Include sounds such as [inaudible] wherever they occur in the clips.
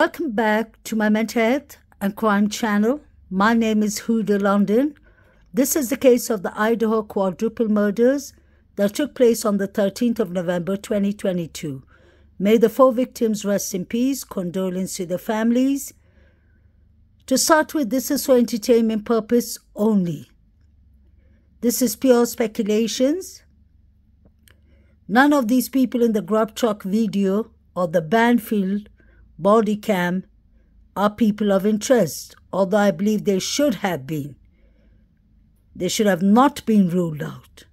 Welcome back to my mental health and crime channel. My name is Huda London. This is the case of the Idaho quadruple murders that took place on the 13th of November 2022. May the four victims rest in peace. Condolence to the families. To start with, this is for entertainment purpose only. This is pure speculations. None of these people in the grub truck video or the Banfield body cam are people of interest, although I believe they should have been. They should have not been ruled out.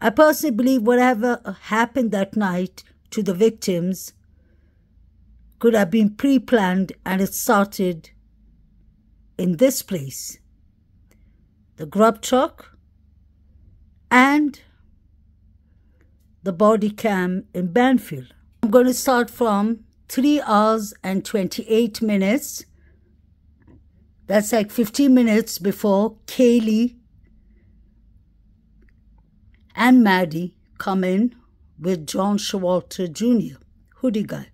I personally believe whatever happened that night to the victims could have been pre planned and it started in this place the grub truck and the body cam in Banfield. I'm going to start from 3 hours and 28 minutes. That's like 15 minutes before Kaylee and Maddie come in with John Showalter Jr., hoodie guy.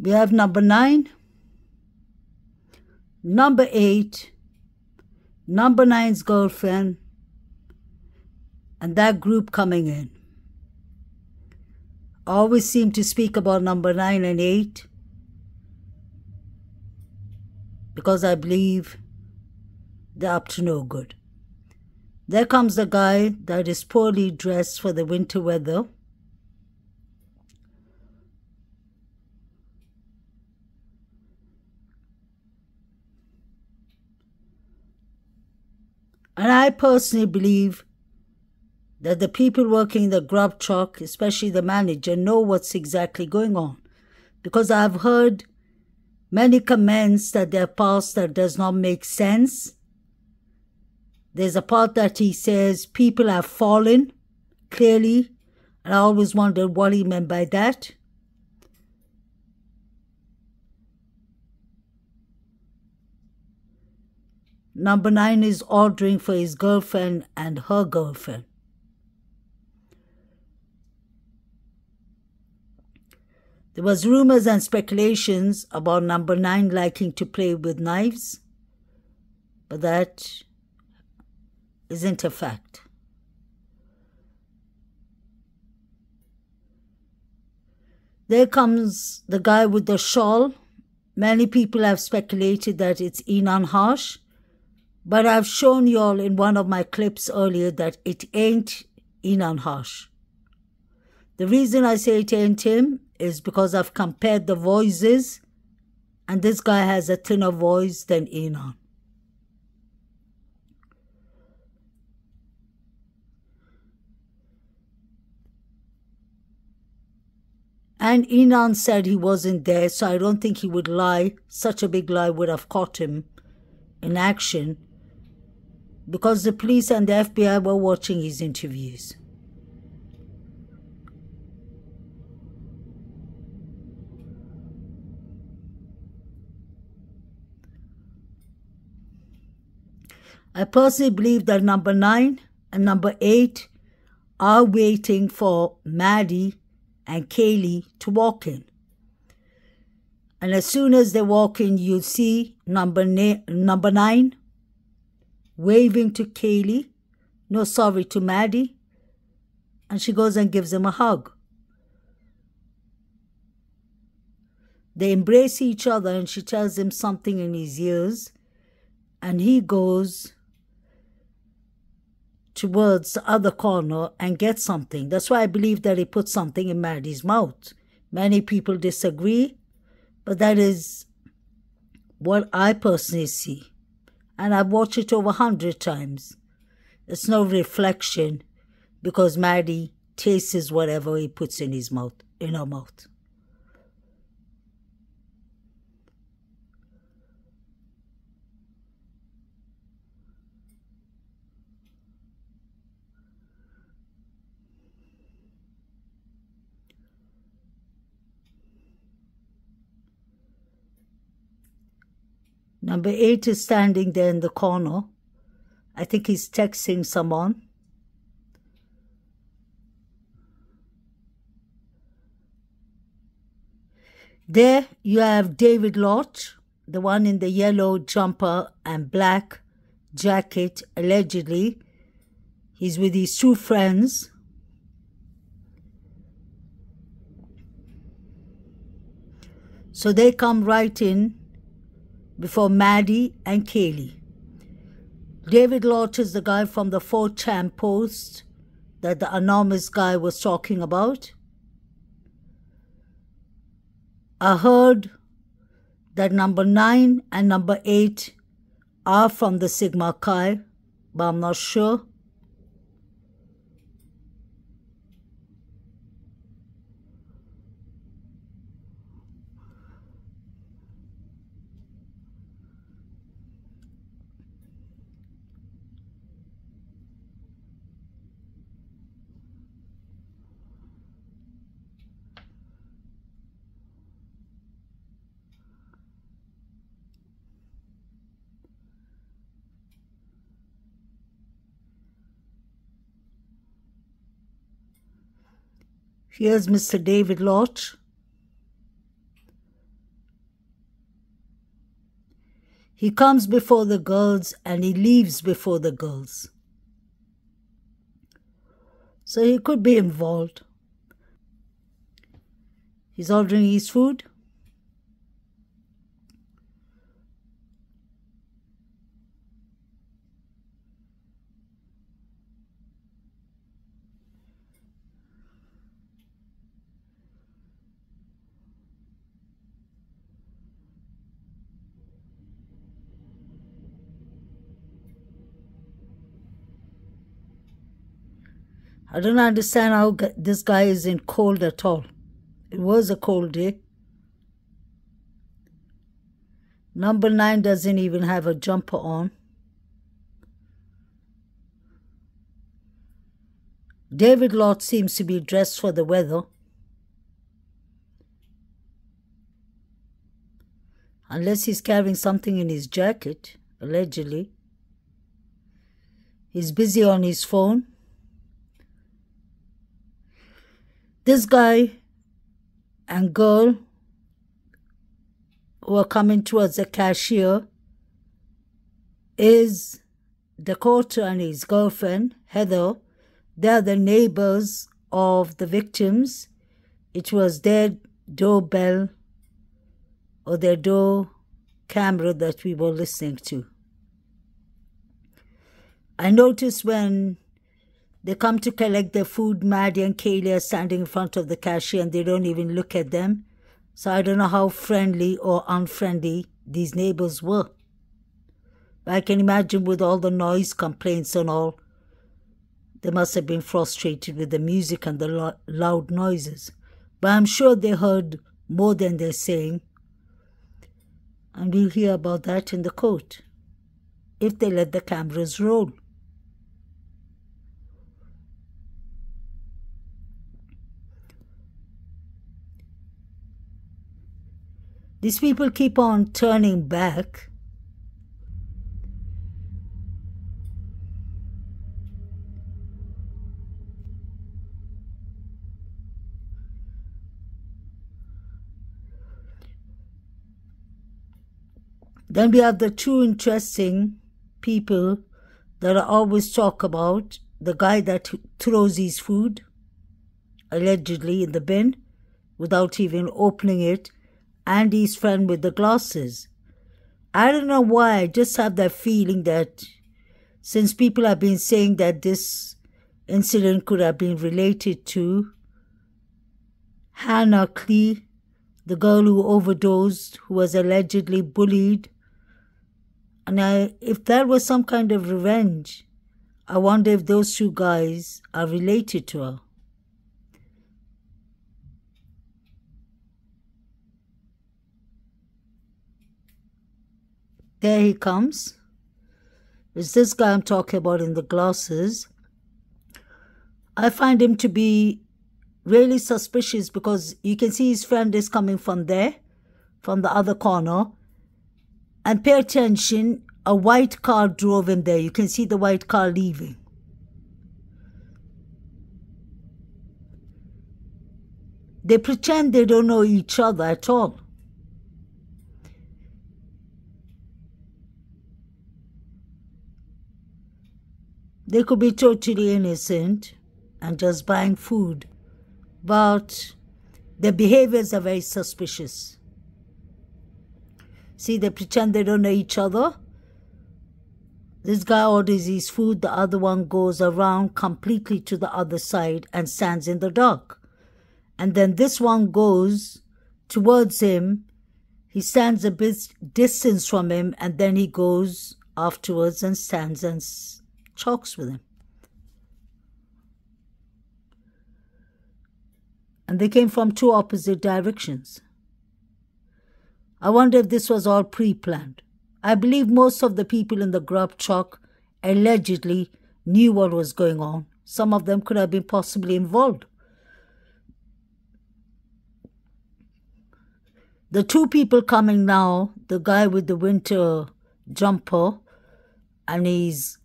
We have number nine, number eight, number nine's girlfriend, and that group coming in. Always seem to speak about number nine and eight because I believe they're up to no good. There comes the guy that is poorly dressed for the winter weather. And I personally believe that the people working the grub truck, especially the manager, know what's exactly going on. Because I've heard many comments that are parts that does not make sense. There's a part that he says people have fallen, clearly, and I always wondered what he meant by that. Number nine is ordering for his girlfriend and her girlfriend. There was rumors and speculations about number nine liking to play with knives, but that isn't a fact. There comes the guy with the shawl. Many people have speculated that it's Enon Harsh. But I've shown you all in one of my clips earlier that it ain't Enon Harsh. The reason I say it ain't him is because I've compared the voices, and this guy has a thinner voice than Enon. And Enon said he wasn't there, so I don't think he would lie. Such a big lie would have caught him in action because the police and the FBI were watching his interviews. I personally believe that number nine and number eight are waiting for Maddie and Kaylee to walk in. And as soon as they walk in, you'll see number, na- number nine waving to Kaylee, no sorry to Maddie, and she goes and gives him a hug. They embrace each other and she tells him something in his ears, and he goes towards the other corner and gets something. That's why I believe that he put something in Maddie's mouth. Many people disagree, but that is what I personally see and I've watched it over a hundred times. It's no reflection because Maddie tastes whatever he puts in his mouth, in her mouth. Number eight is standing there in the corner. I think he's texting someone. There you have David Lodge, the one in the yellow jumper and black jacket, allegedly. He's with his two friends. So they come right in before Maddie and Kaylee. David Lott is the guy from the 4chan post that the anonymous guy was talking about. I heard that number 9 and number 8 are from the Sigma Chi, but I'm not sure. Here's Mr. David Lott. He comes before the girls and he leaves before the girls. So he could be involved. He's ordering his food. I don't understand how this guy isn't cold at all. It was a cold day. Number nine doesn't even have a jumper on. David Lott seems to be dressed for the weather. Unless he's carrying something in his jacket, allegedly. He's busy on his phone. This guy and girl who are coming towards the cashier is Dakota and his girlfriend, Heather. They're the neighbors of the victims. It was their doorbell or their door camera that we were listening to. I noticed when they come to collect their food. Maddie and Kaylee are standing in front of the cashier and they don't even look at them. So I don't know how friendly or unfriendly these neighbors were. But I can imagine with all the noise complaints and all, they must have been frustrated with the music and the lo loud noises. But I'm sure they heard more than they're saying. And we'll hear about that in the court, if they let the cameras roll. These people keep on turning back. Then we have the two interesting people that I always talk about. The guy that throws his food, allegedly in the bin, without even opening it Andy's friend with the glasses. I don't know why, I just have that feeling that since people have been saying that this incident could have been related to Hannah Klee, the girl who overdosed, who was allegedly bullied. And I, if that was some kind of revenge, I wonder if those two guys are related to her. There he comes. It's this guy I'm talking about in the glasses. I find him to be really suspicious because you can see his friend is coming from there, from the other corner. And pay attention, a white car drove him there. You can see the white car leaving. They pretend they don't know each other at all. They could be totally innocent and just buying food, but their behaviors are very suspicious. See, they pretend they don't know each other. This guy orders his food, the other one goes around completely to the other side and stands in the dark. And then this one goes towards him. He stands a bit distance from him and then he goes afterwards and stands and talks with him. And they came from two opposite directions. I wonder if this was all pre planned. I believe most of the people in the grub truck allegedly knew what was going on. Some of them could have been possibly involved. The two people coming now, the guy with the winter jumper and his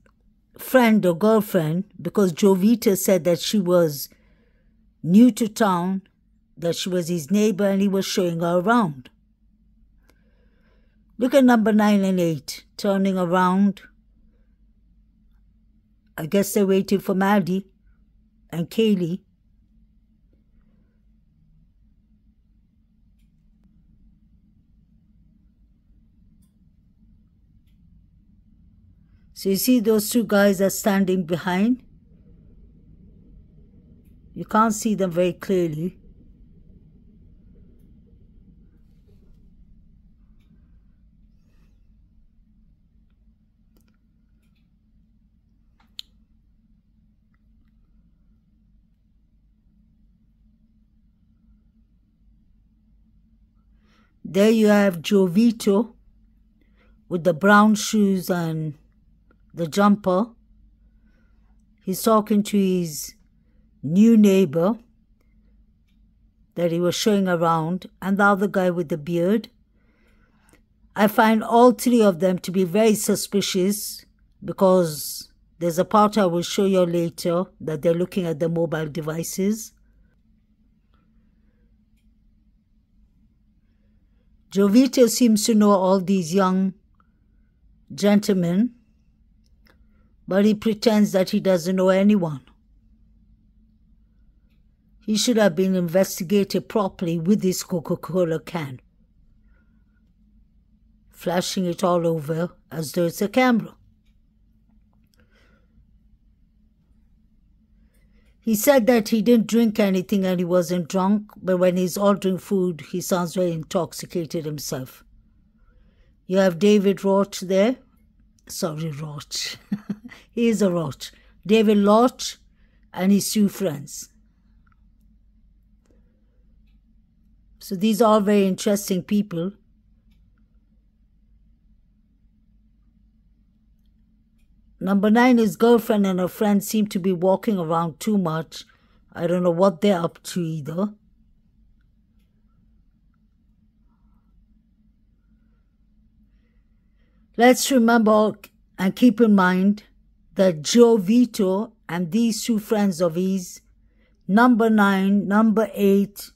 friend or girlfriend because Jovito said that she was new to town, that she was his neighbor and he was showing her around. Look at number nine and eight, turning around. I guess they're waiting for Maddie and Kaylee. So you see those two guys are standing behind? You can't see them very clearly. There you have Jovito with the brown shoes and the jumper. He's talking to his new neighbor that he was showing around, and the other guy with the beard. I find all three of them to be very suspicious because there's a part I will show you later that they're looking at the mobile devices. Jovito seems to know all these young gentlemen but he pretends that he doesn't know anyone. He should have been investigated properly with his Coca Cola can, flashing it all over as though it's a camera. He said that he didn't drink anything and he wasn't drunk, but when he's ordering food, he sounds very intoxicated himself. You have David Roach there, sorry, Roach. [laughs] he is a Roach. David Lodge and his two friends. So these are very interesting people. Number nine, his girlfriend and her friends seem to be walking around too much. I don't know what they're up to either. Let's remember and keep in mind that Jovito and these two friends of his, number nine, number eight,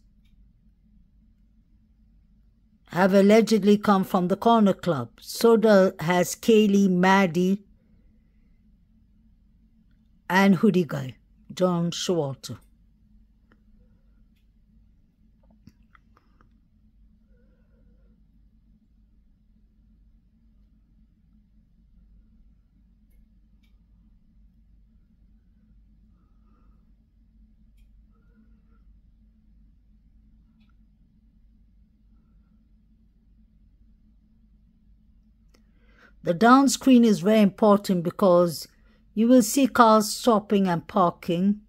have allegedly come from the Corner Club. So does, has Kaylee, Maddie, and Hoodie Guy, John Showalter. The down screen is very important because you will see cars stopping and parking.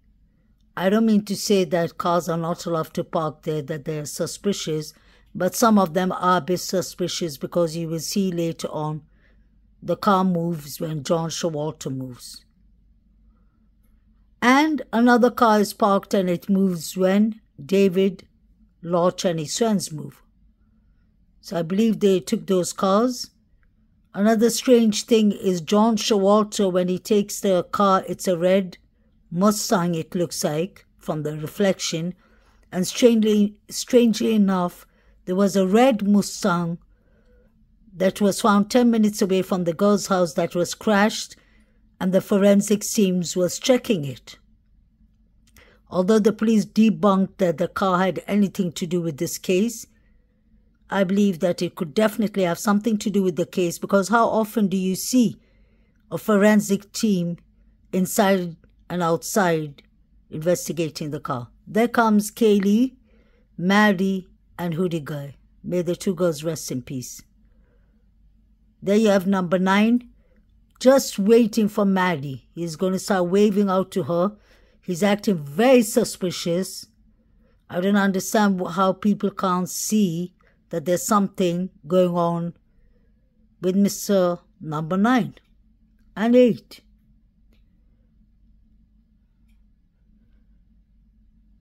I don't mean to say that cars are not allowed to park there, that they're suspicious, but some of them are a bit suspicious because you will see later on the car moves when John Showalter moves. And another car is parked and it moves when David, Lodge and his friends move. So I believe they took those cars Another strange thing is John Showalter when he takes the car, it's a red Mustang, it looks like, from the reflection. And strangely, strangely enough, there was a red Mustang that was found 10 minutes away from the girl's house that was crashed, and the forensic teams was checking it. Although the police debunked that the car had anything to do with this case, I believe that it could definitely have something to do with the case because how often do you see a forensic team inside and outside investigating the car? There comes Kaylee, Maddie, and Hoodie Guy. May the two girls rest in peace. There you have number nine, just waiting for Maddie. He's going to start waving out to her. He's acting very suspicious. I don't understand how people can't see that there's something going on with Mr. Number 9 and 8.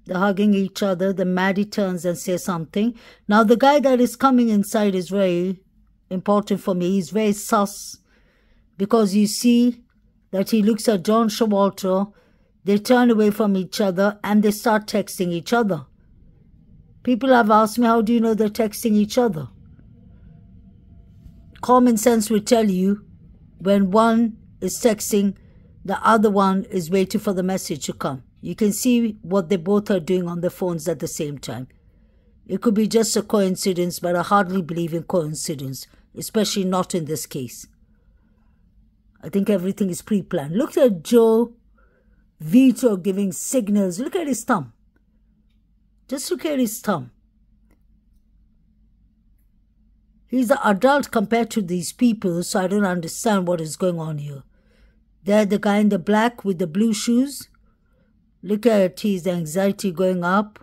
They're hugging each other. The Maddie turns and says something. Now, the guy that is coming inside is very important for me. He's very sus because you see that he looks at John Showalter. They turn away from each other and they start texting each other. People have asked me, how do you know they're texting each other? Common sense will tell you when one is texting, the other one is waiting for the message to come. You can see what they both are doing on their phones at the same time. It could be just a coincidence, but I hardly believe in coincidence, especially not in this case. I think everything is pre planned. Look at Joe Vito giving signals. Look at his thumb. Just look at his thumb. He's an adult compared to these people, so I don't understand what is going on here. There, the guy in the black with the blue shoes. Look at his anxiety going up.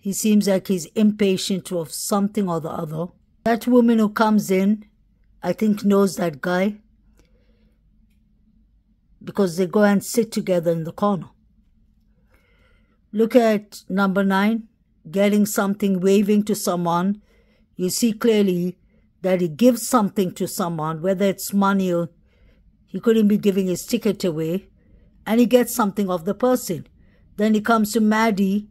He seems like he's impatient of something or the other. That woman who comes in, I think knows that guy because they go and sit together in the corner. Look at number nine, getting something, waving to someone. You see clearly that he gives something to someone, whether it's money or he couldn't be giving his ticket away, and he gets something of the person. Then he comes to Maddie,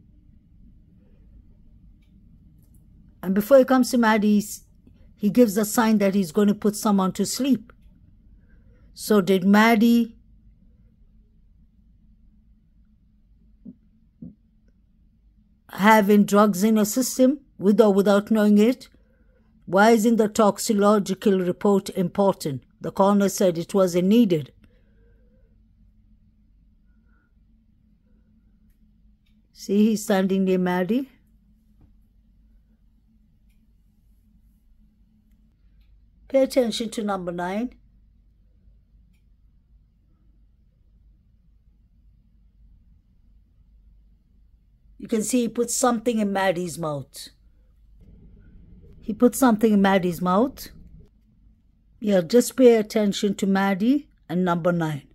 and before he comes to Maddie, he gives a sign that he's going to put someone to sleep. So did Maddie having drugs in a system with or without knowing it? Why isn't the toxicological report important? The coroner said it wasn't needed. See, he's standing near Maddie. Pay attention to number nine. You can see he put something in Maddie's mouth. He put something in Maddie's mouth. Yeah, just pay attention to Maddie and number nine.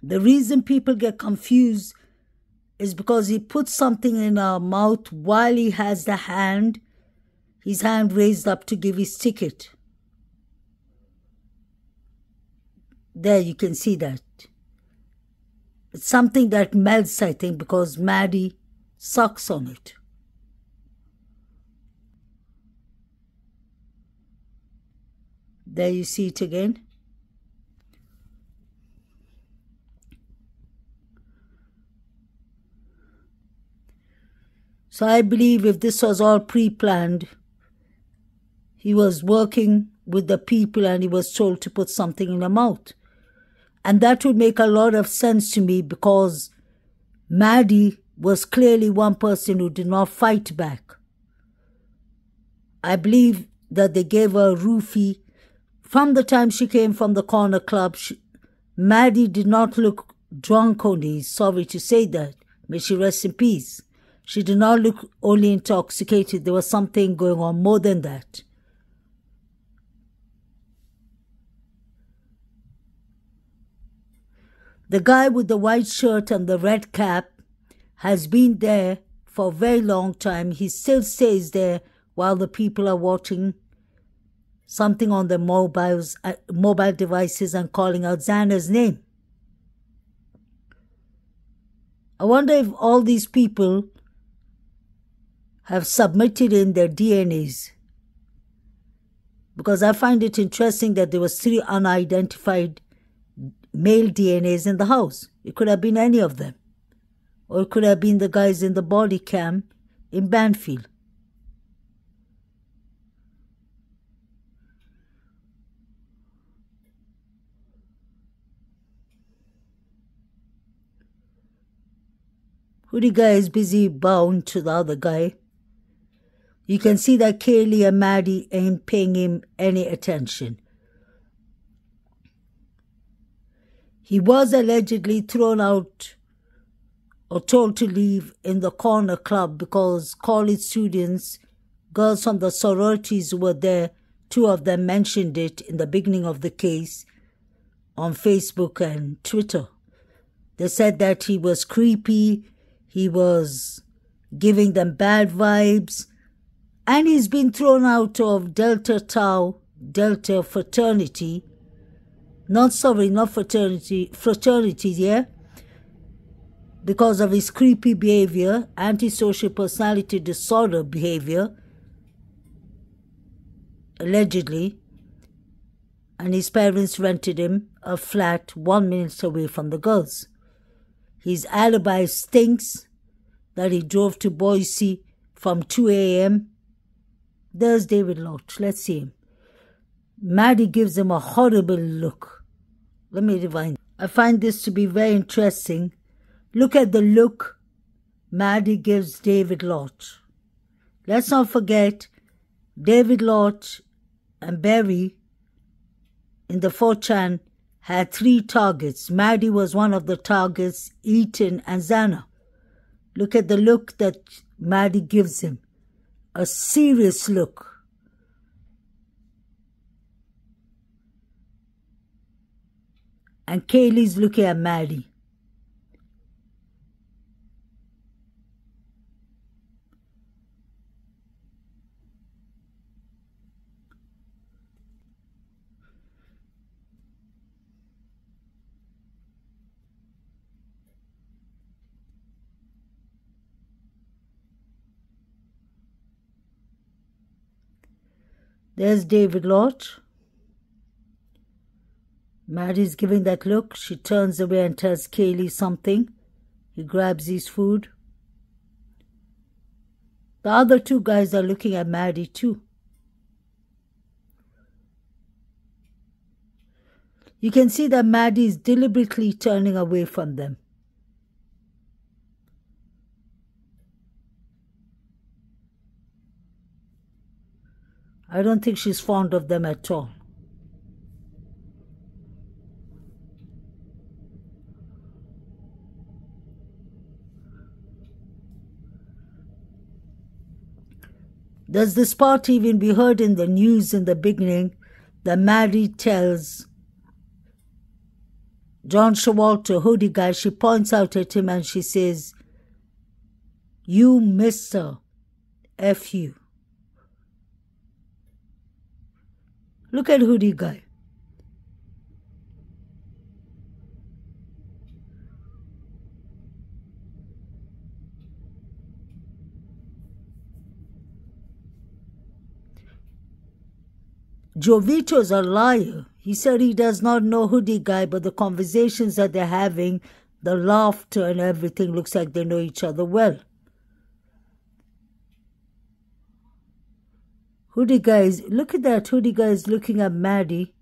The reason people get confused is because he put something in her mouth while he has the hand, his hand raised up to give his ticket. There you can see that. It's something that melts, I think, because Maddie sucks on it. There you see it again. So I believe if this was all pre planned, he was working with the people and he was told to put something in the mouth. And that would make a lot of sense to me because Maddie was clearly one person who did not fight back. I believe that they gave her a roofie. From the time she came from the corner club, she, Maddie did not look drunk only. Sorry to say that. May she rest in peace. She did not look only intoxicated. There was something going on more than that. The guy with the white shirt and the red cap has been there for a very long time. He still stays there while the people are watching something on their mobiles, uh, mobile devices and calling out Xana's name. I wonder if all these people have submitted in their DNAs. Because I find it interesting that there was three unidentified male DNAs in the house. It could have been any of them. Or it could have been the guys in the body cam in Banfield. Hoodie guy is busy bound to the other guy. You can see that Kaylee and Maddie ain't paying him any attention. He was allegedly thrown out or told to leave in the corner club because college students, girls from the sororities were there. Two of them mentioned it in the beginning of the case on Facebook and Twitter. They said that he was creepy, he was giving them bad vibes, and he's been thrown out of Delta Tau, Delta fraternity. Not sorry, not fraternity, fraternity, yeah? Because of his creepy behavior, antisocial personality disorder behavior, allegedly, and his parents rented him a flat one minute away from the girls. His alibi stinks that he drove to Boise from 2 a.m. There's David Lott. Let's see him. Maddie gives him a horrible look. Let me rewind. I find this to be very interesting. Look at the look Maddie gives David Lott. Let's not forget David Lott and Barry in the 4chan had three targets. Maddie was one of the targets, Ethan and Xana. Look at the look that Maddie gives him. A serious look. And Kaylee's looking at Maddie. There's David Lott. Maddie's giving that look. She turns away and tells Kaylee something. He grabs his food. The other two guys are looking at Maddie too. You can see that Maddie is deliberately turning away from them. I don't think she's fond of them at all. Does this part even be heard in the news in the beginning? That Mary tells. John Showalter, hoodie guy, she points out at him and she says, You, Mister, F you. Look at hoodie Jovito's a liar. He said he does not know hoodie guy, but the conversations that they're having, the laughter and everything looks like they know each other well. Hoodie guys, look at that. Hoodie guy is looking at Maddie.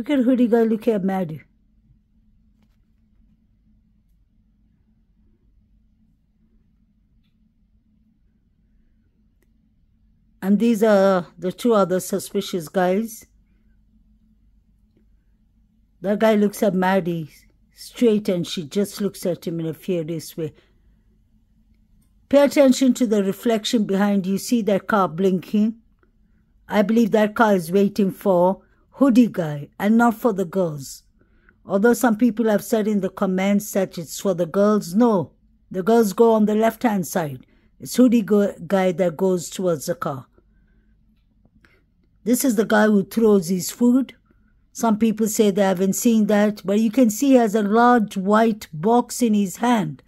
Look at hoodie guy looking at Maddie. And these are the two other suspicious guys. That guy looks at Maddie straight and she just looks at him in a furious way. Pay attention to the reflection behind you. See that car blinking? I believe that car is waiting for hoodie guy and not for the girls. Although some people have said in the comments that it's for the girls, no. The girls go on the left hand side. It's hoodie guy that goes towards the car. This is the guy who throws his food. Some people say they haven't seen that, but you can see he has a large white box in his hand.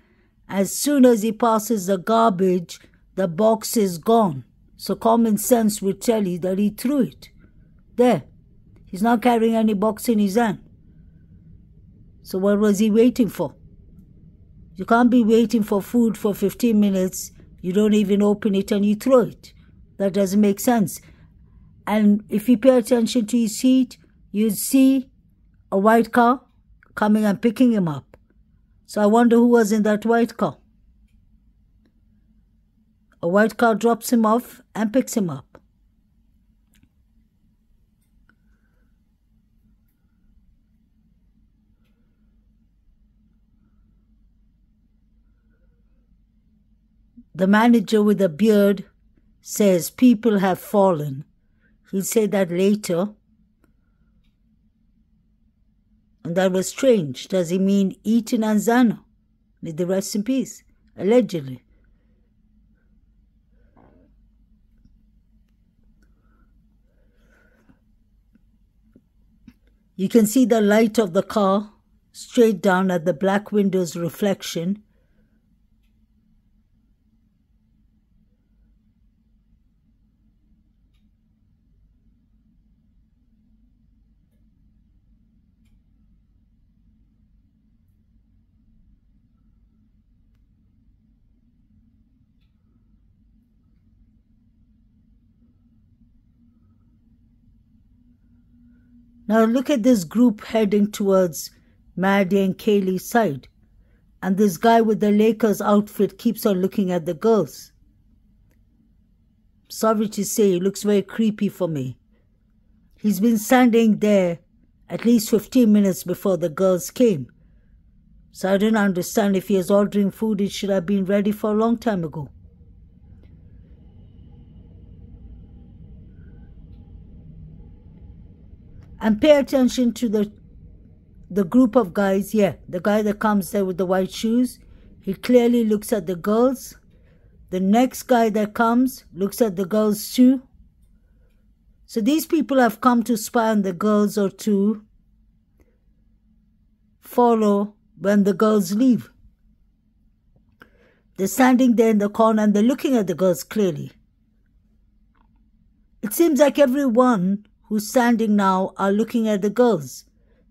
As soon as he passes the garbage, the box is gone. So common sense would tell you that he threw it. There. He's not carrying any box in his hand. So what was he waiting for? You can't be waiting for food for 15 minutes you don't even open it and you throw it. That doesn't make sense. And if you pay attention to his seat, you'd see a white car coming and picking him up. So I wonder who was in that white car. A white car drops him off and picks him up. The manager with a beard says people have fallen. He'll say that later. And that was strange. Does he mean Ethan and Xana? May the rest in peace, allegedly. You can see the light of the car straight down at the black window's reflection Now look at this group heading towards Maddie and Kaylee's side. And this guy with the Lakers outfit keeps on looking at the girls. Sorry to say, he looks very creepy for me. He's been standing there at least 15 minutes before the girls came. So I don't understand if he is ordering food, it should have been ready for a long time ago. And pay attention to the the group of guys yeah the guy that comes there with the white shoes he clearly looks at the girls. The next guy that comes looks at the girls too. So these people have come to spy on the girls or to follow when the girls leave. They're standing there in the corner and they're looking at the girls clearly. It seems like everyone who's standing now are looking at the girls.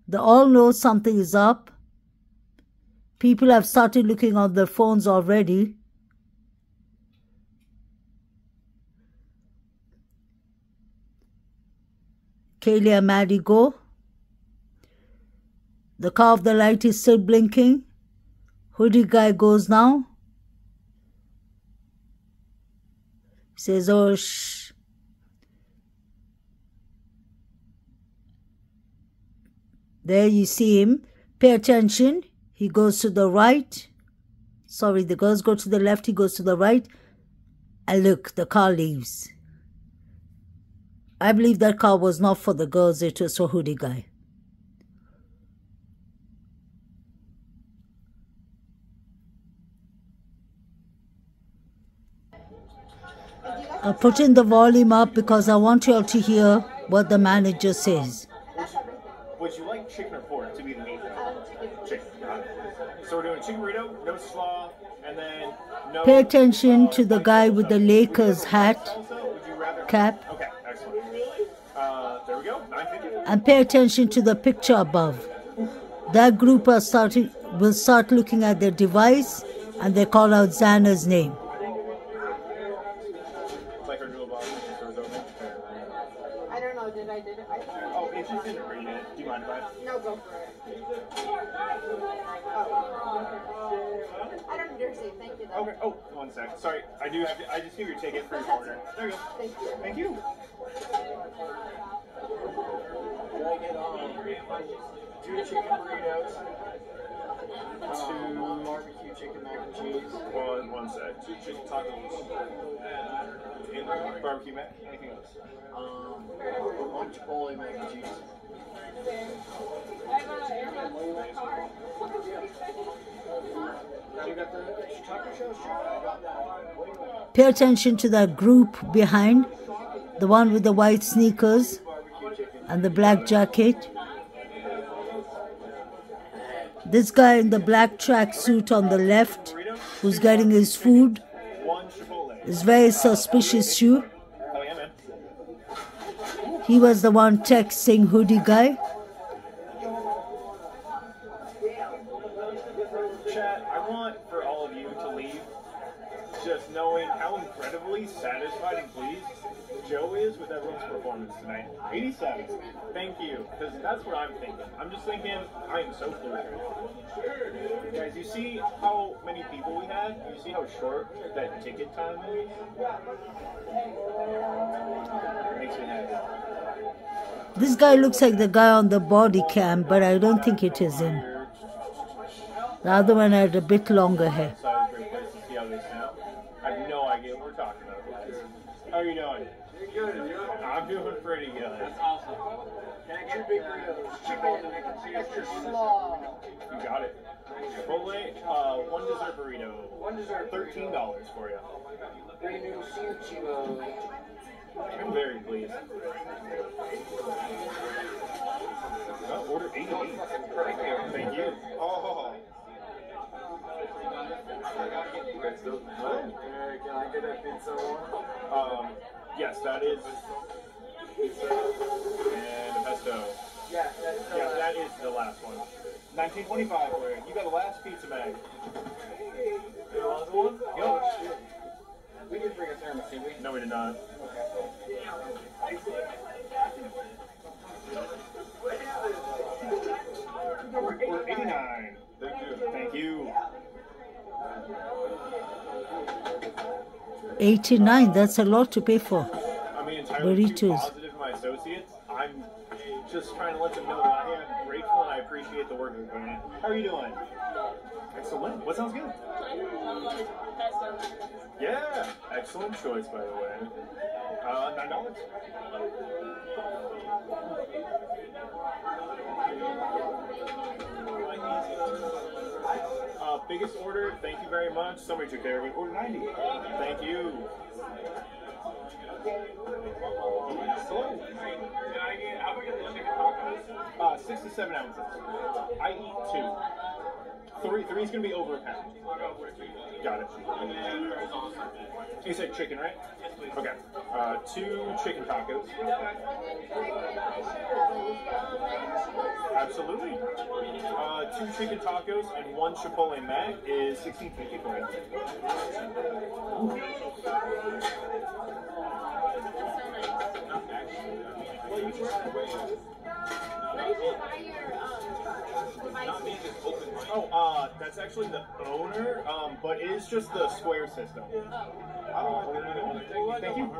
They all know something is up. People have started looking on their phones already. Kaylee and Maddie go. The car of the light is still blinking. Hoodie guy goes now. Says, oh, shh. There you see him. Pay attention. He goes to the right. Sorry, the girls go to the left, he goes to the right. And look, the car leaves. I believe that car was not for the girls, it was for hoodie guy. Uh, I'm putting the volume up because I want you all to hear what the manager says. Would you like chicken or pork to be the meat? Chicken. So we're doing chicken burrito, no slaw, and then no. Pay attention to the guy with the Lakers hat, cap. Okay, excellent. Uh, there we go. And pay attention to the picture above. That group are starting will start looking at their device and they call out Xana's name. Sec. Sorry, I do have to. I just need your ticket for your order. There you go. Thank you. Thank you. Can I get um, two chicken burritos? two Um, barbecue chicken mac and cheese. One, one sec. Two chicken tacos. And barbecue mac. Anything else? Um, one chipotle mac and cheese. Pay attention to that group behind, the one with the white sneakers and the black jacket. This guy in the black tracksuit on the left, who's getting his food, is very suspicious too. He was the one texting hoodie guy. Performance tonight. 87. Thank you. Because that's what I'm thinking. I'm just thinking, I am so. Guys, you see how many people we had? You see how short that ticket time is? Makes me happy. This guy looks like the guy on the body cam, but I don't think it is him. The other one had a bit longer hair. So it's a great place to see how they smell. I have no idea what we're talking about. How are you doing? I'm doing pretty good. Awesome. Can I get two big burritos? Chicken mac and cheese. Extra slaw. You got it. Chipotle, uh, one dessert burrito. One dessert. Thirteen dollars for you. Three new seafood chivo. I'm very pleased. Oh, order 88. Thank you. Oh. Can I get a pizza one? Um, yes, that is. And a pesto. Yeah, that's uh, Yeah, that is the last one. 1925 for you. You got the last pizza bag. Hey, the last one? Yep. We didn't bring a thermos, did we? No, we did not. We're 89. Thank you. Thank you. 89, that's a lot to pay for. I'm entirely too Burritos. Just trying to let them know that I am grateful and I appreciate the work they're doing. How are you doing? Excellent. What sounds good? Yeah, excellent choice, by the way. Uh, nine dollars. Uh, biggest order. Thank you very much. Somebody took care of it. Order ninety. Thank you. Uh, six to seven ounces. I eat two. Three, three's gonna be over a pound. Got it. You said chicken, right? Okay. Uh, two chicken tacos. Absolutely. Uh, two chicken tacos and one chipotle mac is sixteen fifty for you. Oh, uh, that's actually the owner, um, but it is just the square system. Thank you.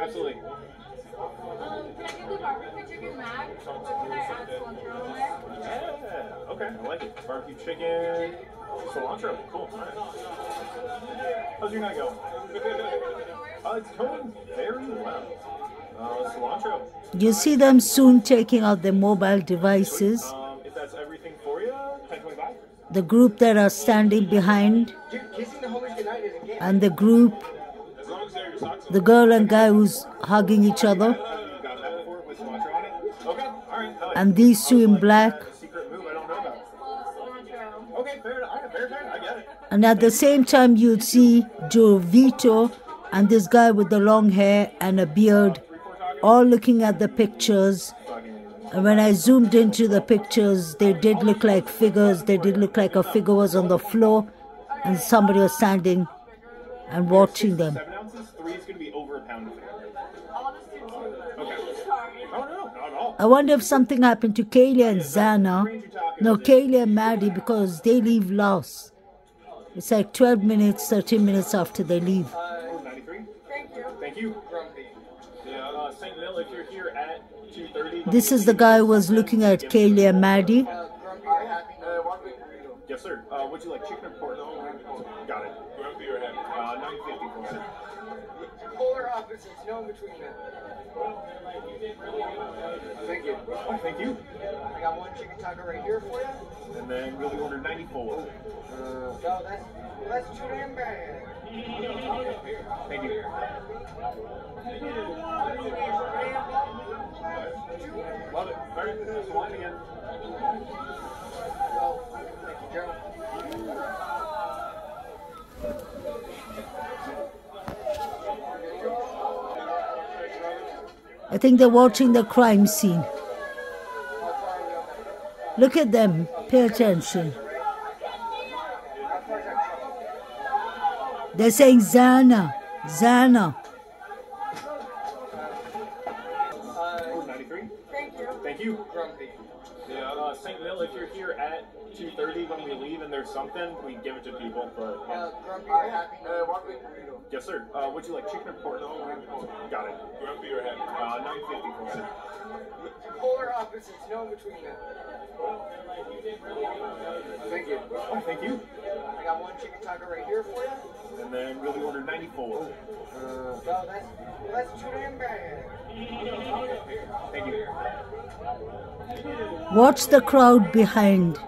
Absolutely. Um, can I get the barbecue chicken mac? Or can I add cilantro? Yeah. Okay, I like it. Barbecue chicken, cilantro. Cool. Right. How's your night going? [laughs] Uh, it's going very well. Uh, cilantro. You see them soon taking out their mobile devices. Um, if that's everything for you, The group that are standing behind, Dude, the homies goodnight is a game. and the group, As long as they're your socks. the girl and guy who's hugging each other, You got that before with cilantro on it? Okay, alright. And these two in black. A secret move I don't know about. Cilantro. Okay, fair enough. Fair, fair. I get it. And at the same time, you'd see Jovito and this guy with the long hair and a beard, all looking at the pictures. And when I zoomed into the pictures, they did look like figures. They did look like a figure was on the floor and somebody was standing and watching them. Three is gonna be over a pound of it. I'll just do two. Okay. Sorry. No, not at all. I wonder if something happened to Kaylee and Xana. No, Kaylee and Maddie because they leave last. It's like 12 minutes, 13 minutes after they leave. This is the guy who was looking at Kaylee and Maddie. Uh, grumpy or happy? Uh, one big burrito. Yes, sir. Uh, would you like chicken or pork? Got it. Grumpy or happy? Uh, nine fifty. Polar opposites, no in between them. Thank you. Thank you. I got one chicken taco right here for you. And then really order ninety four. Uh, no, that's that's too damn bad. Thank you. I think they're watching the crime scene. Look at them. Pay attention. They're saying Xana. Xana. Would you like chicken or pork? Got it. Grumpy or happy? Uh, nine fifty for it. Polar opposites, no in between them. Thank you. Oh, thank you. I got one chicken taco right here for you. And then really order ninety four. Uh, no, that's that's too damn bad. Thank you. Watch the crowd behind.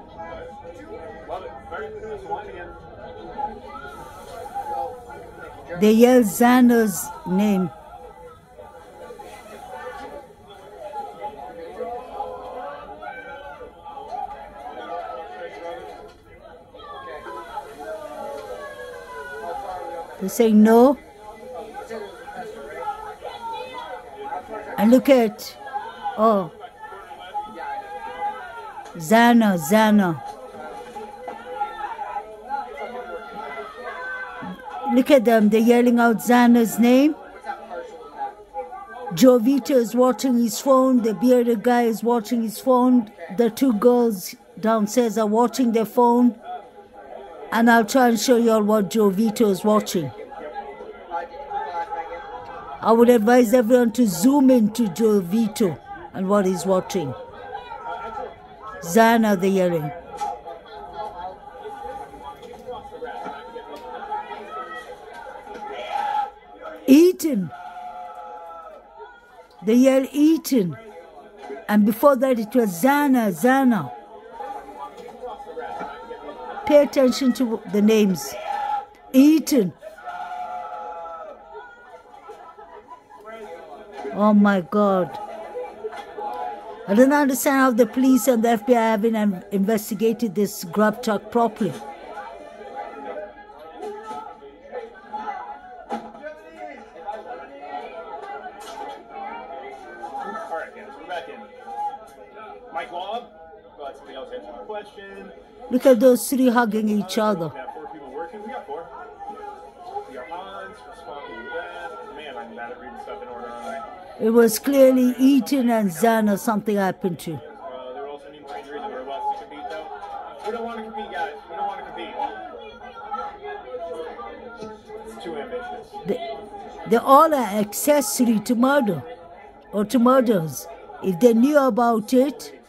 A yell right? name. They say no. And look at, oh. Xana, Xana. Look at them. They're yelling out Xana's name. Vito is watching his phone. The bearded guy is watching his phone. The two girls downstairs are watching their phone. And I'll try and show you all what Jovito is watching. The in? I would advise everyone to zoom into Jovito and what he's watching. Xana, they're yelling. Ethan. They yell Ethan. And before that it was Xana, Xana. Pay attention to the names. Ethan. Oh my God. I don't understand how the police and the FBI haven't investigated this grub truck properly. Look at those three hugging each other. We have four people working. We got four. We got Hans responding to that. Man, I'm bad at reading stuff in order, aren't I? It was clearly Ethan and Xana something happened to. Uh, there were also new injuries and robots to compete, though. We don't want to compete, guys. We don't want to compete. It's too ambitious. They, they all are accessory to murder or to murders. If they knew about it,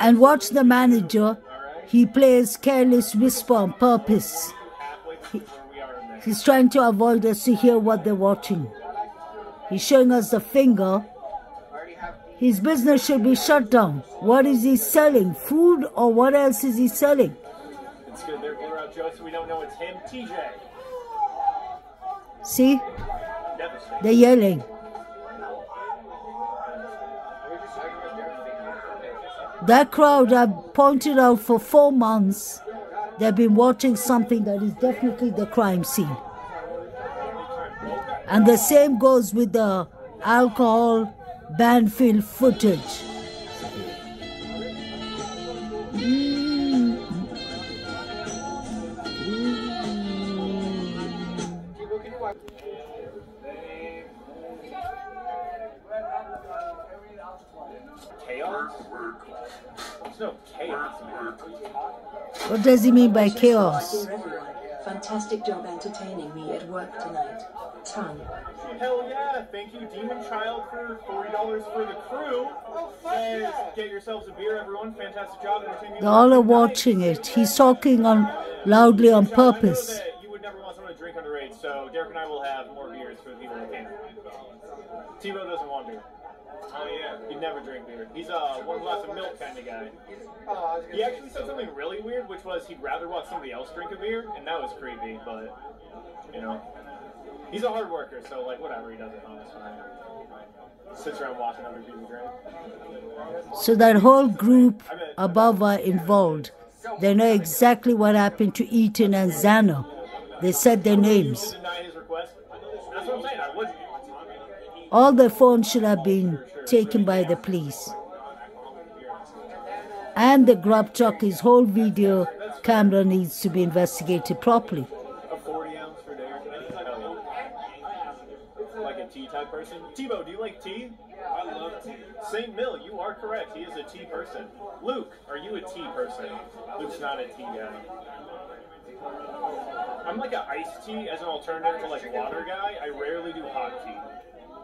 and watch the manager, he plays careless whisper on purpose. halfway between where we are in this. He's trying to avoid us to hear what they're watching. He's showing us the finger. I already have His business should be shut down. What is he selling? Food or what else is he selling? It's good. They're blur out Joe, so we don't know it's him. TJ. See? They're yelling. That crowd I've pointed out for four months. They've been watching something that is definitely the crime scene. And the same goes with the alcohol Banfield footage. What does he mean by chaos? Fantastic job entertaining me at work tonight. Chan. Hell yeah! Thank you, Demon Child, for forty dollars for the crew. Oh, Says, get yourselves a beer, everyone. Fantastic job entertaining. They all are watching it. He's talking on loudly on Child, I know purpose. that you would never want someone to drink underage, so Derek and I will have more beers for the people who can. Tebow doesn't want beer. Oh yeah, he'd never drink beer. He's a uh, one glass of milk kind of guy. He actually said something really weird, which was he'd rather watch somebody else drink a beer, and that was creepy. But you know, he's a hard worker, so like whatever he does at home is fine. Sits around watching other people drink. So that whole group above are involved. They know exactly what happened to Ethan and Xana. They said their names. will deny his request. That's what I'm saying. I wouldn't. All their phones should have been taken by the police. And the grub truck, his whole video camera needs to be investigated properly. A 40 ounce for Derek. Like a tea type person. Tebow, do you like tea? I love tea. St. Mill, you are correct. He is a tea person. Luke, are you a tea person? Luke's not a tea guy. I'm like an iced tea as an alternative to like water guy. I rarely do hot tea.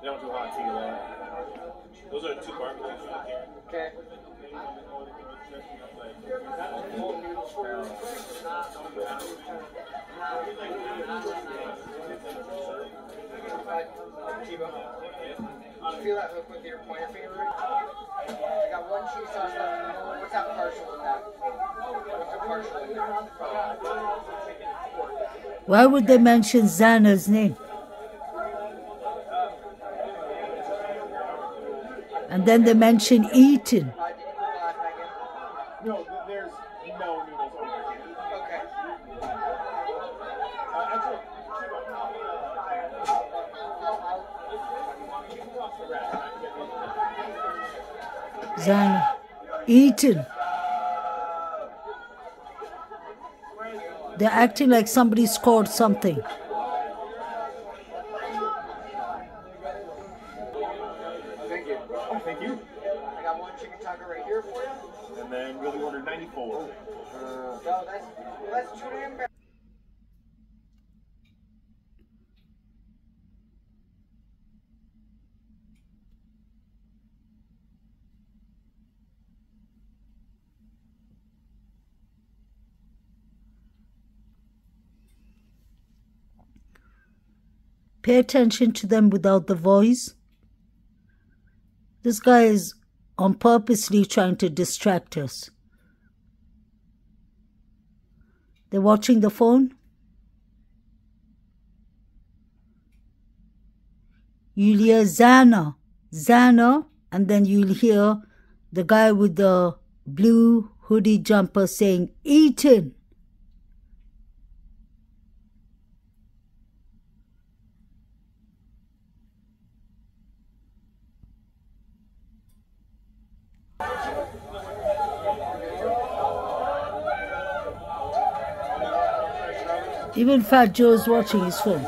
They don't do hot tea a lot. Those are two barbecues. Okay. Feel that hook with your pointer finger. I got one cheese sauce left. What's that partial in that? What's the partial in there? Why would they mention Xana's name? And then they mention Ethan. Did you put the last bag in? No, there's no noodles over here. Okay. Actually, you can toss the rest. I can get these. Xana. Eaton. They're acting like somebody scored something. Thank you. Thank you. I got one chicken taco right here for you. And then really ordered 94. No, that's that's too damn bad. Pay attention to them without the voice. This guy is on purposely trying to distract us. They're watching the phone. You'll hear Xana, Xana, and then you'll hear the guy with the blue hoodie jumper saying, Ethan. Even Fat Joe's watching his phone.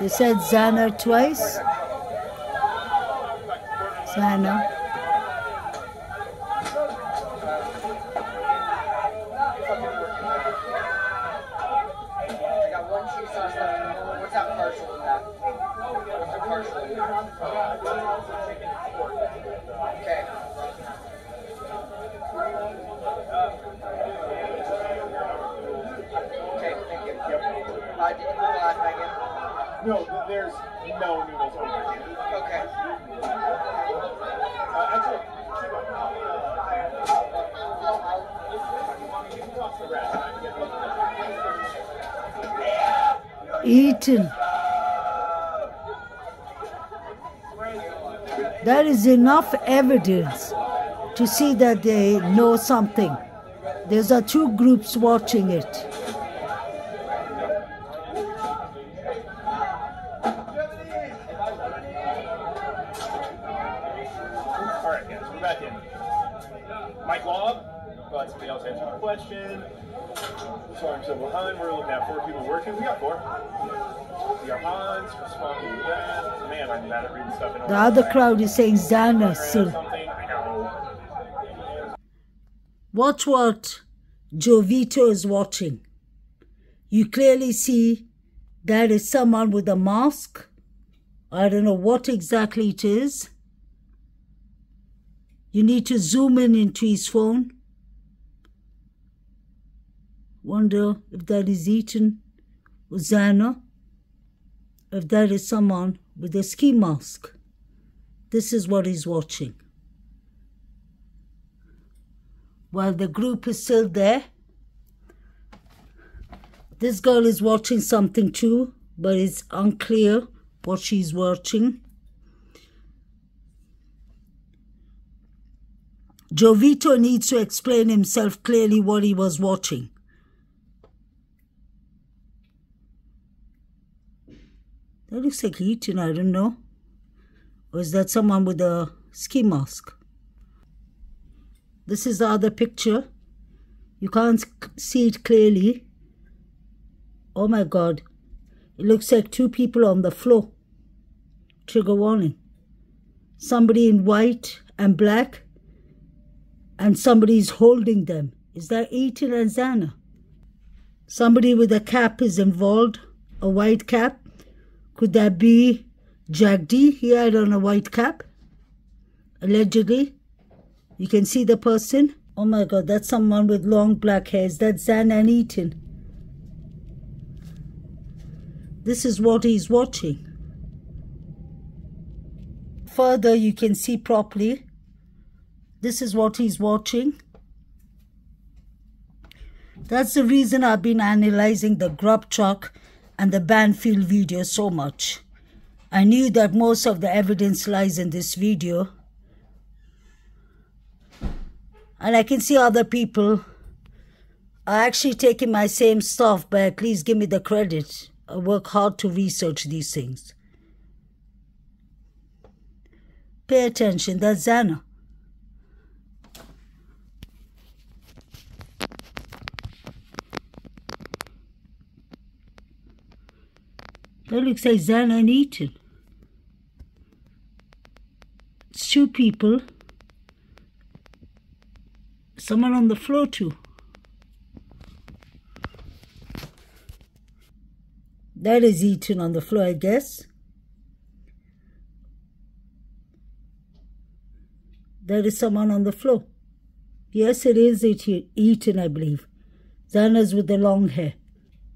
They said Xana twice. Xana. I got one cheese sauce left. What's that partial in that? What's the partial in there? Okay. Okay, thank you. Uh, did you put the last bag in? No, th- there's no noodles over here. Okay. Uh, actually, you can toss the rest. I can Ethan. That is enough evidence to see that they know something. There's are two groups watching it. All right, guys, we're back in. Mike Lobb, glad somebody else answered the question. Sorry, I'm so behind. We're looking at four people working. We got four. We got Hans responding to that. Man, I'm bad at reading stuff in order. The other crowd is saying Xana still. Watch what Jovito is watching. You clearly see that is someone with a mask. I don't know what exactly it is. You need to zoom in into his phone. Wonder if that is Ethan Xana, if that is someone with a ski mask. This is what he's watching. While the group is still there, this girl is watching something too, but it's unclear what she's watching. Jovito needs to explain himself clearly what he was watching. That looks like eating, I don't know. Or is that someone with a ski mask? This is the other picture. You can't see it clearly. Oh my god. It looks like two people on the floor. Trigger warning. Somebody in white and black and somebody's holding them. Is that Ethan and Xana? Somebody with a cap is involved, a white cap. Could that be Jack D? He had on a white cap, allegedly. You can see the person. Oh my god, that's someone with long black hairs. That's that Xana and Ethan? This is what he's watching. Further, you can see properly this is what he's watching. That's the reason I've been analyzing the grub truck and the Banfield video so much. I knew that most of the evidence lies in this video. And I can see other people are actually taking my same stuff, but at least give me the credit. I work hard to research these things. Pay attention, that's Xana. That looks like Xana and Ethan. It's two people. Someone on the floor too. That is Ethan on the floor, I guess. There is someone on the floor. Yes, it is Ethan, I believe. Xana's with the long hair.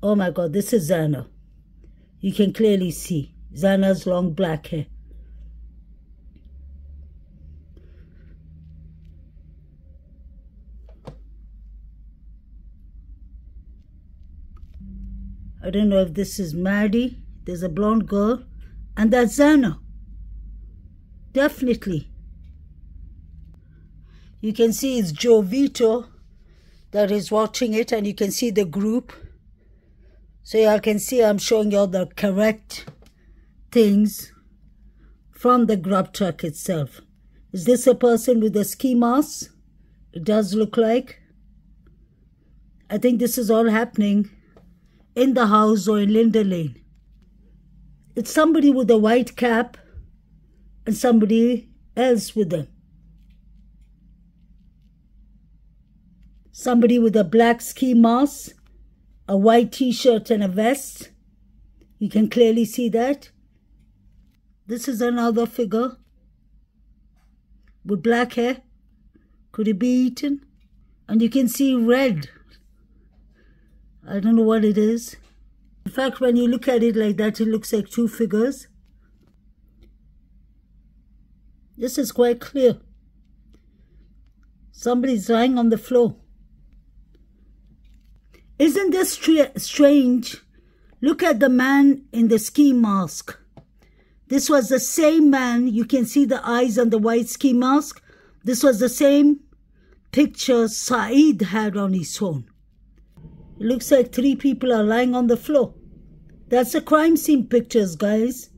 Oh my God, this is Xana. You can clearly see Xana's long black hair. I don't know if this is Maddie. There's a blonde girl. And that's Xana. Definitely. You can see it's Jovito that is watching it and you can see the group. So y'all can see I'm showing you all the correct things from the grub truck itself. Is this a person with a ski mask? It does look like. I think this is all happening in the house or in Linda Lane. It's somebody with a white cap and somebody else with them. Somebody with a black ski mask a white t-shirt and a vest. You can clearly see that. This is another figure with black hair. Could it be Ethan? And you can see red. I don't know what it is. In fact, when you look at it like that, it looks like two figures. This is quite clear. Somebody's lying on the floor. Isn't this strange? Look at the man in the ski mask. This was the same man. You can see the eyes on the white ski mask. This was the same picture Saeed had on his phone. It looks like three people are lying on the floor. That's the crime scene pictures, guys.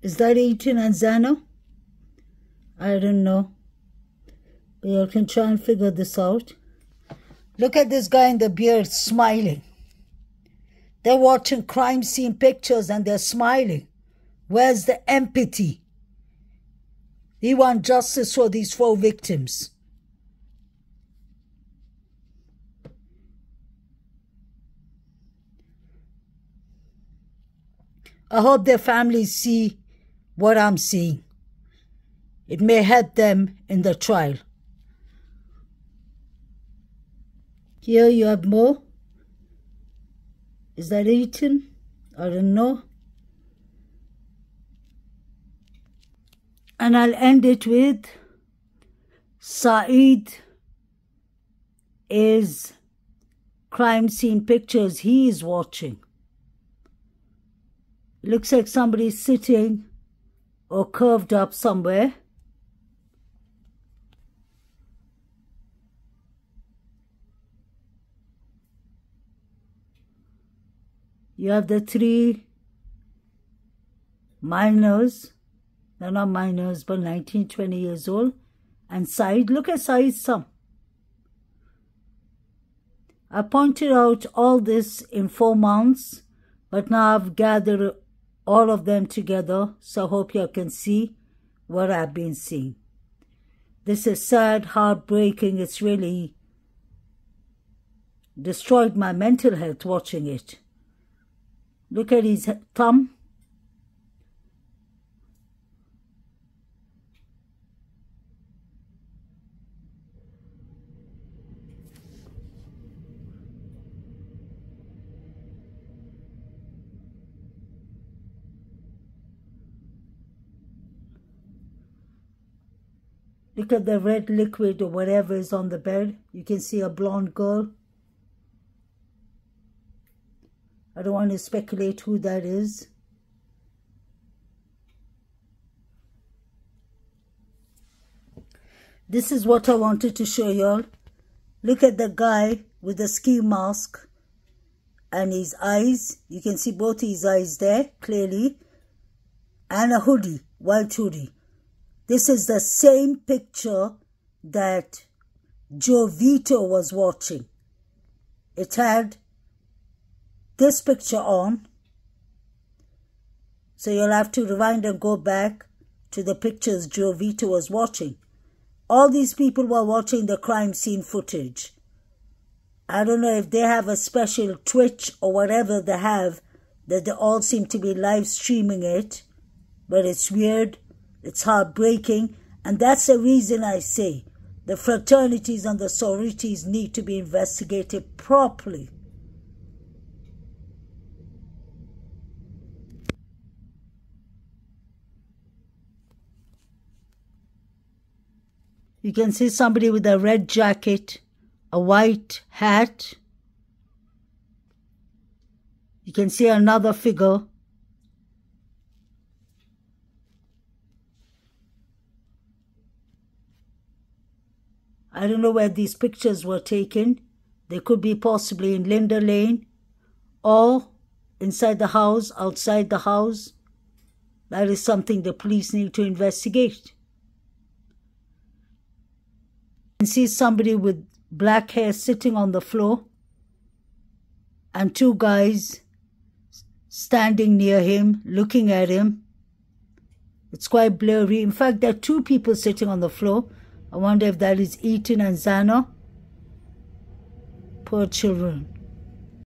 Is that Ethan and Xana? I don't know. You can try and figure this out. Look at this guy in the beard smiling. They're watching crime scene pictures and they're smiling. Where's the empathy? He wants justice for these four victims. I hope their families see what I'm seeing. It may help them in the trial. Here you have more. Is that Ethan? I don't know. And I'll end it with Saeed is crime scene pictures he is watching. Looks like somebody's sitting or curved up somewhere. You have the three minors. They're not minors, but 19, 20 years old. And Said, look at Said's son. I pointed out all this in four months, but now I've gathered all of them together, so I hope you can see what I've been seeing. This is sad, heartbreaking. It's really destroyed my mental health watching it. Look at his thumb. Look at the red liquid or whatever is on the bed. You can see a blonde girl. I don't want to speculate who that is. This is what I wanted to show y'all. Look at the guy with the ski mask and his eyes. You can see both his eyes there clearly. And a hoodie, white hoodie. This is the same picture that Jovito was watching. It had this picture on. So you'll have to rewind and go back to the pictures Jovito was watching. All these people were watching the crime scene footage. I don't know if they have a special Twitch or whatever they have that they all seem to be live streaming it, but it's weird it's heartbreaking, and that's the reason I say the fraternities and the sororities need to be investigated properly. You can see somebody with a red jacket, a white hat. You can see another figure I don't know where these pictures were taken. They could be possibly in Linda Lane or inside the house, outside the house. That is something the police need to investigate. Can see somebody with black hair sitting on the floor and two guys standing near him, looking at him. It's quite blurry. In fact, there are two people sitting on the floor. I wonder if that is Ethan and Xana. Poor children.